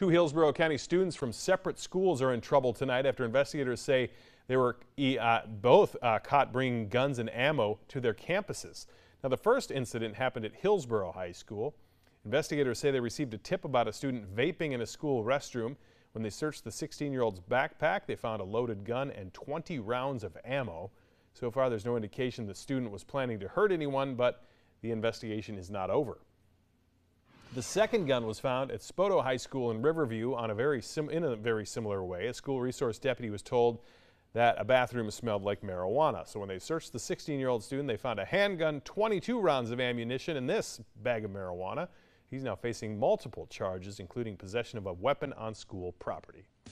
Two Hillsborough County students from separate schools are in trouble tonight after investigators say they were uh, both uh, caught bringing guns and ammo to their campuses. Now, the first incident happened at Hillsborough High School. Investigators say they received a tip about a student vaping in a school restroom. When they searched the 16-year-old's backpack, they found a loaded gun and 20 rounds of ammo. So far, there's no indication the student was planning to hurt anyone, but the investigation is not over. The second gun was found at Spoto High School in Riverview on a very in a very similar way. A school resource deputy was told that a bathroom smelled like marijuana. So when they searched the 16-year-old student, they found a handgun, 22 rounds of ammunition, and this bag of marijuana. He's now facing multiple charges, including possession of a weapon on school property.